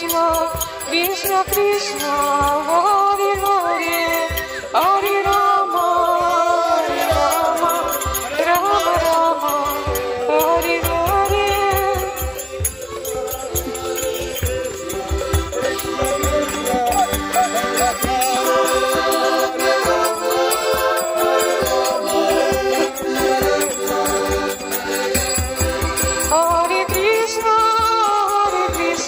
Krishna, Vishnu Krishna. Oh.